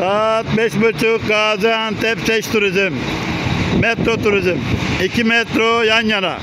Saat beş buçuk Gaziantep Seç Turizm. Metro Turizm. İki metro yan yana.